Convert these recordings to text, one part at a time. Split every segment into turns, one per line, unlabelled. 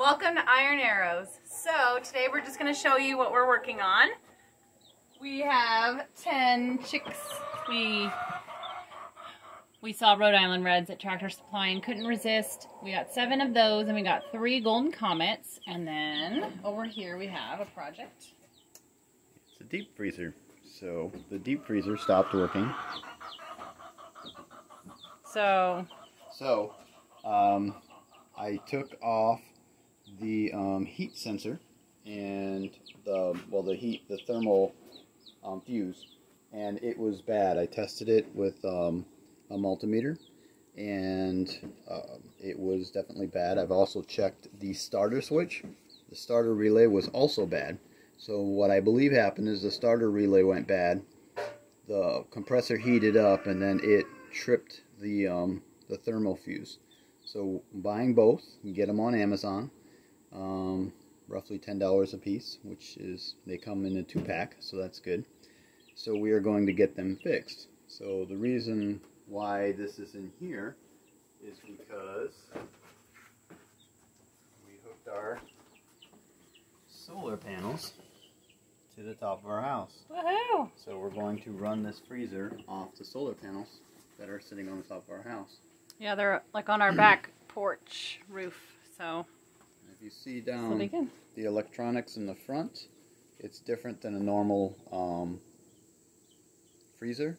Welcome to Iron Arrows. So today we're just going to show you what we're working on. We have 10 chicks. We we saw Rhode Island Reds at Tractor Supply and couldn't resist. We got seven of those and we got three Golden Comets. And then over here we have a project.
It's a deep freezer. So the deep freezer stopped working.
So,
So um, I took off the um, heat sensor and the well the heat the thermal um, fuse and it was bad. I tested it with um, a multimeter and uh, it was definitely bad. I've also checked the starter switch. The starter relay was also bad. So what I believe happened is the starter relay went bad. The compressor heated up and then it tripped the um, the thermal fuse. So buying both, you get them on Amazon, um, roughly ten dollars a piece, which is they come in a two pack, so that's good. So we are going to get them fixed. So the reason why this is in here is because we hooked our solar panels to the top of our house.
woohoo!
So we're going to run this freezer off the solar panels that are sitting on the top of our house.
Yeah, they're like on our back porch roof. So,
If you see down the electronics in the front, it's different than a normal um, freezer.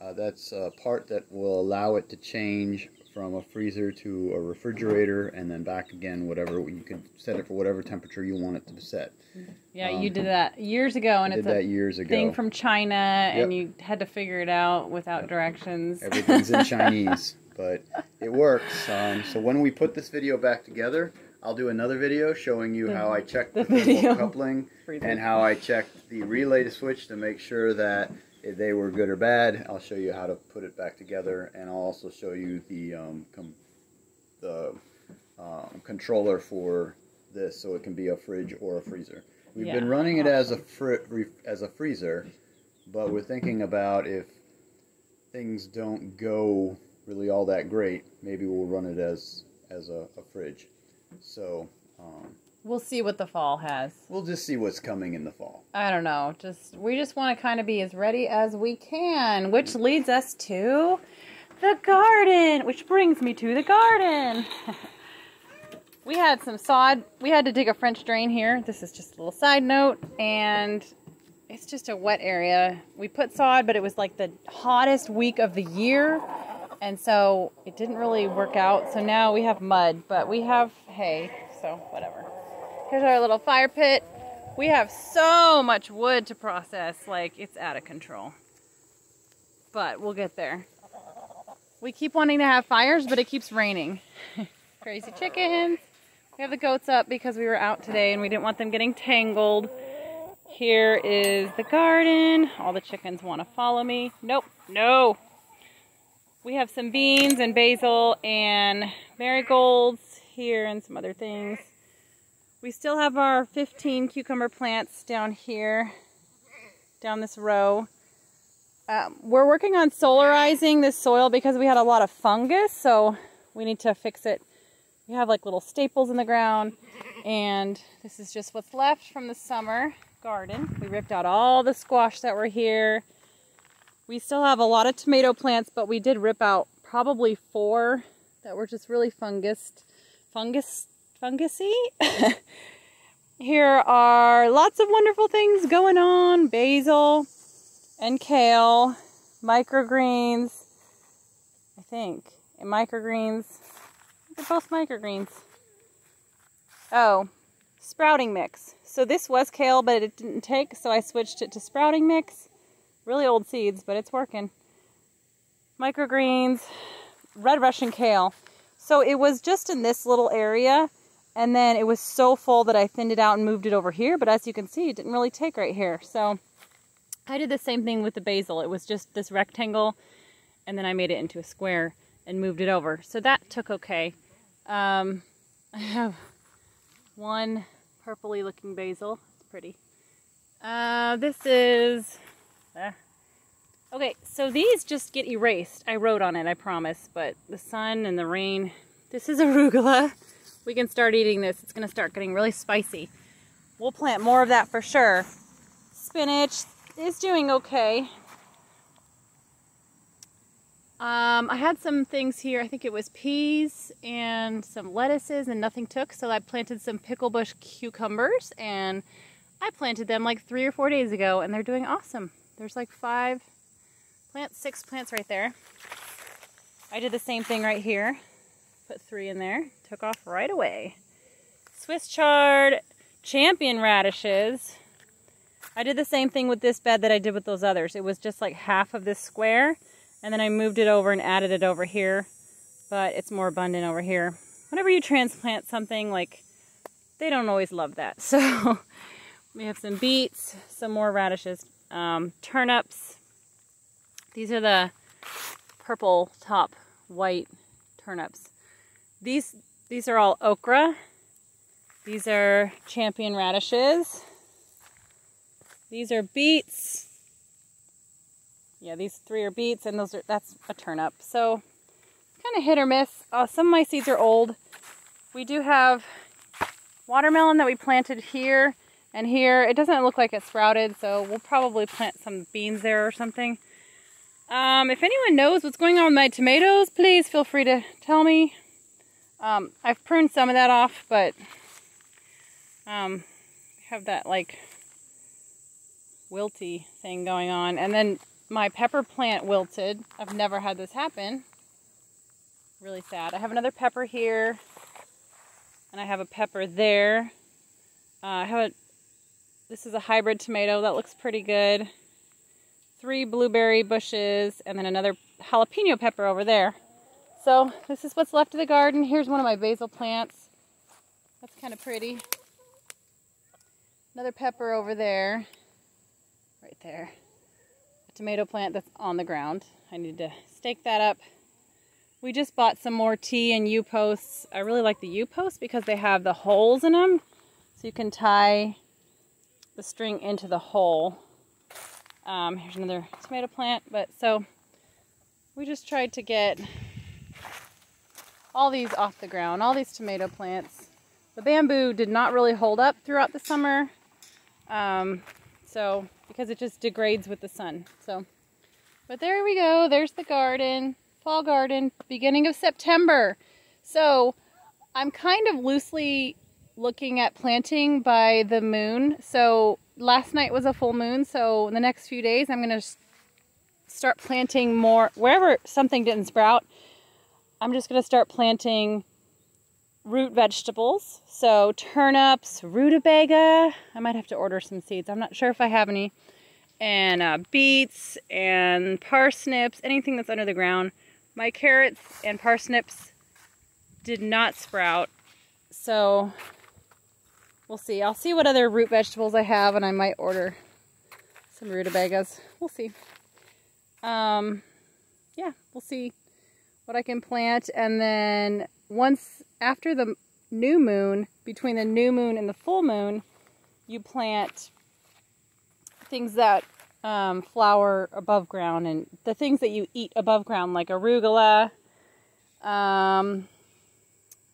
Uh, that's a part that will allow it to change from a freezer to a refrigerator and then back again, whatever. You can set it for whatever temperature you want it to set.
Yeah,
Um,
you did that years ago, and
I
it's
did
a
that years ago.
thing from China, and you had to figure it out without
Yep.
directions.
Everything's in Chinese, but it works. Um, so when we put this video back together, I'll do another video showing you how I checked
the
the, coupling and how I checked the relay to switch to make sure that they were good or bad. I'll show you how to put it back together, and I'll also show you the um, the um, controller for this, so it can be a fridge or a freezer. We've been
Yeah.
running it as a as a freezer, but we're thinking about if things don't go really all that great, maybe we'll run it as as a, a fridge. So um,
We'll see what the fall has.
we'll just see what's coming in the fall.
I don't know. Just we just want to kind of be as ready as we can, which leads us to the garden, which brings me to the garden. we had some sod. We had to dig a French drain here. This is just a little side note and it's just a wet area. We put sod, but it was like the hottest week of the year. And so it didn't really work out. So now we have mud, but we have hay. So whatever. Here's our little fire pit. We have so much wood to process, like it's out of control. But we'll get there. We keep wanting to have fires, but it keeps raining. Crazy chickens. We have the goats up because we were out today and we didn't want them getting tangled. Here is the garden. All the chickens want to follow me. Nope, no. We have some beans and basil and marigolds here and some other things. We still have our 15 cucumber plants down here, down this row. Um, we're working on solarizing this soil because we had a lot of fungus, so we need to fix it. We have like little staples in the ground, and this is just what's left from the summer garden. We ripped out all the squash that were here. We still have a lot of tomato plants, but we did rip out probably four that were just really fungus, fungus, fungusy. Here are lots of wonderful things going on. Basil and kale, microgreens, I think, and microgreens. They're both microgreens. Oh, sprouting mix. So this was kale, but it didn't take, so I switched it to sprouting mix. Really old seeds, but it's working. Microgreens, red Russian kale. So it was just in this little area, and then it was so full that I thinned it out and moved it over here. But as you can see, it didn't really take right here. So I did the same thing with the basil. It was just this rectangle, and then I made it into a square and moved it over. So that took okay. Um, I have one purpley looking basil. It's pretty. Uh, this is... ah. Okay, so these just get erased. I wrote on it, I promise, but the sun and the rain. This is arugula. we can start eating this. It's going to start getting really spicy. We'll plant more of that for sure. Spinach is doing okay. Um, I had some things here. I think it was peas and some lettuces and nothing took. So I planted some pickle bush cucumbers and I planted them like three or four days ago and they're doing awesome. There's like five plants, six plants right there. I did the same thing right here. Put three in there. Took off right away. Swiss chard, champion radishes. I did the same thing with this bed that I did with those others. It was just like half of this square and then I moved it over and added it over here, but it's more abundant over here. Whenever you transplant something, like, they don't always love that. So we have some beets, some more radishes, um, turnips. These are the purple top white turnips. These, these are all okra. These are champion radishes. These are beets. Yeah, these three are beets, and those are that's a turnip. So kind of hit or miss. Uh, some of my seeds are old. We do have watermelon that we planted here and here. It doesn't look like it sprouted, so we'll probably plant some beans there or something. Um, if anyone knows what's going on with my tomatoes, please feel free to tell me. Um, I've pruned some of that off, but um, have that like wilty thing going on. And then my pepper plant wilted. I've never had this happen. Really sad. I have another pepper here, and I have a pepper there. Uh, I have a, this is a hybrid tomato that looks pretty good. Three blueberry bushes, and then another jalapeno pepper over there. So this is what's left of the garden. Here's one of my basil plants. That's kind of pretty. Another pepper over there, right there A tomato plant that's on the ground. I need to stake that up. We just bought some more T and U posts. I really like the U posts because they have the holes in them. So you can tie the string into the hole. Um, here's another tomato plant. But so we just tried to get all these off the ground, all these tomato plants. The bamboo did not really hold up throughout the summer. Um, so because it just degrades with the sun. So, but there we go. There's the garden, fall garden, beginning of September. So I'm kind of loosely looking at planting by the moon. So last night was a full moon. So in the next few days, I'm going to start planting more wherever something didn't sprout. I'm just going to start planting root vegetables. So turnips, rutabaga. I might have to order some seeds. I'm not sure if I have any. And uh, beets and parsnips, anything that's under the ground. My carrots and parsnips did not sprout. So we'll see. I'll see what other root vegetables I have and I might order some rutabagas. We'll see. Um, yeah, we'll see what I can plant. And then once after the new moon, between the new moon and the full moon, you plant things that um, flower above ground and the things that you eat above ground, like arugula. Um,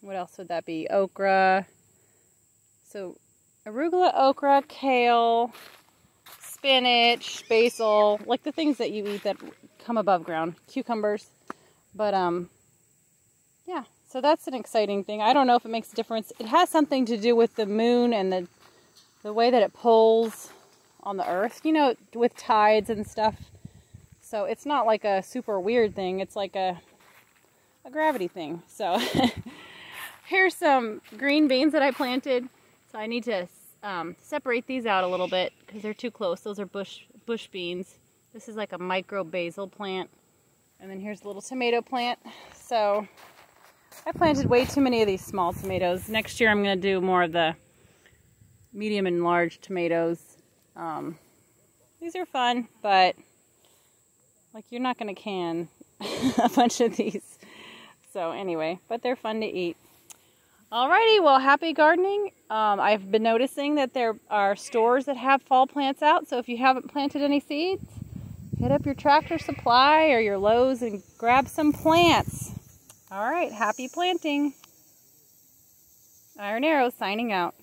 what else would that be? Okra. So, arugula, okra, kale, spinach, basil, like the things that you eat that come above ground, cucumbers. But um, yeah, so that's an exciting thing. I don't know if it makes a difference. It has something to do with the moon and the the way that it pulls on the earth, you know, with tides and stuff. So it's not like a super weird thing. It's like a a gravity thing. So here's some green beans that I planted. So I need to um, separate these out a little bit because they're too close. Those are bush bush beans. This is like a micro basil plant. And then here's a little tomato plant. So I planted way too many of these small tomatoes. Next year I'm going to do more of the medium and large tomatoes. Um, these are fun, but like you're not going to can a bunch of these. So anyway, but they're fun to eat. Alrighty, well, happy gardening. Um, I've been noticing that there are stores that have fall plants out. So if you haven't planted any seeds, hit up your tractor supply or your Lowe's and grab some plants. All right, happy planting. Iron Arrow signing out.